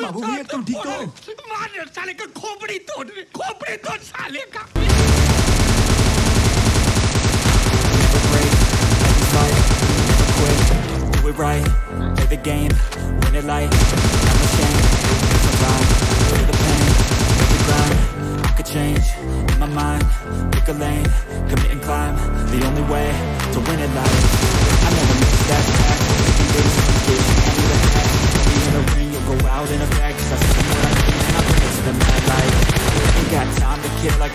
बाबू, छाती ये तुम ठीक फोड़ हो? रे। मार रे साले का खोपड़ी तोड़ रे खोपड़ी तोड़ साले का Do it right, play the game, win it like I'm ashamed, survive, feel the pain, make the grind, I could change, in my mind, pick a lane, commit and climb, the only way to win it life,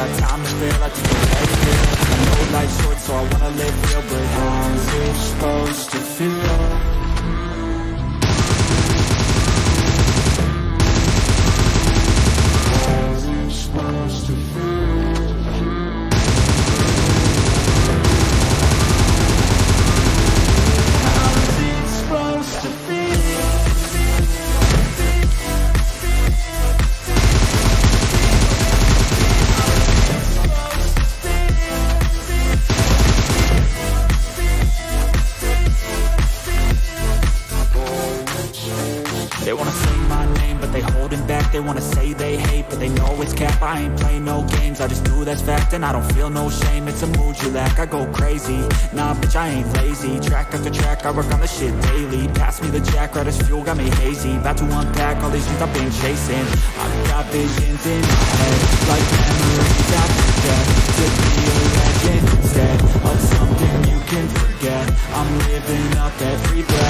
got time to feel, I They wanna say they hate, but they know it's cap. I ain't play no games, I just do that's fact And I don't feel no shame, it's a mood you lack I go crazy, nah bitch I ain't lazy. Track after track, I work on the shit daily. Pass me the jack, right as fuel, got me hazy. About to unpack all these things I've been chasing. I've got visions in my head Like memories after death To be a legend instead Of something you can forget. I'm living up every breath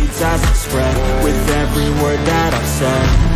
as I spread With every word that I've said